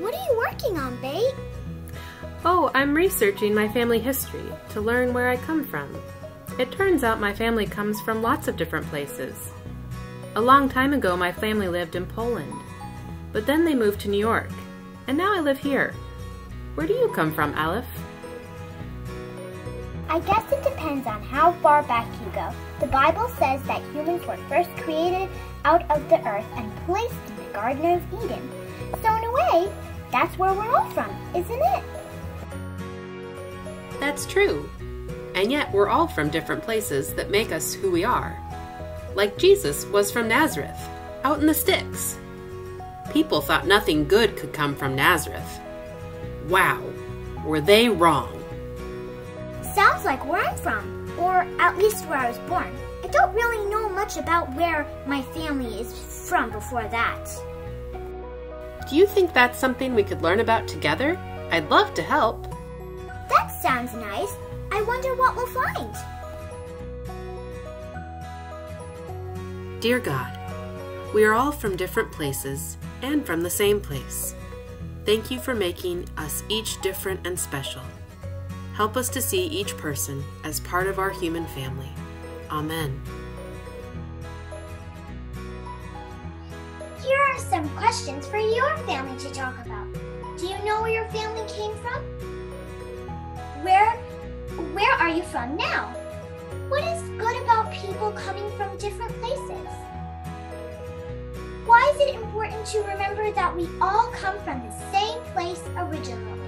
What are you working on, Bate? Oh, I'm researching my family history to learn where I come from. It turns out my family comes from lots of different places. A long time ago, my family lived in Poland, but then they moved to New York, and now I live here. Where do you come from, Aleph? I guess it depends on how far back you go. The Bible says that humans were first created out of the earth and placed in the Garden of Eden. So in a way, that's where we're all from, isn't it? That's true. And yet we're all from different places that make us who we are. Like Jesus was from Nazareth, out in the sticks. People thought nothing good could come from Nazareth. Wow, were they wrong? Sounds like where I'm from, or at least where I was born. I don't really know much about where my family is from before that. Do you think that's something we could learn about together? I'd love to help. That sounds nice. I wonder what we'll find. Dear God, we are all from different places and from the same place. Thank you for making us each different and special. Help us to see each person as part of our human family. Amen. Are some questions for your family to talk about. Do you know where your family came from? Where where are you from now? What is good about people coming from different places? Why is it important to remember that we all come from the same place originally?